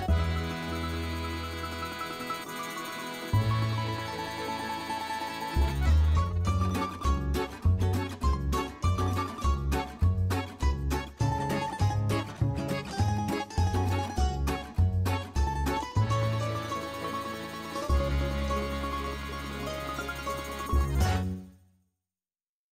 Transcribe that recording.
よ。